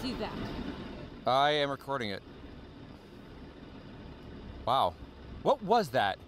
see that? I am recording it. Wow. What was that?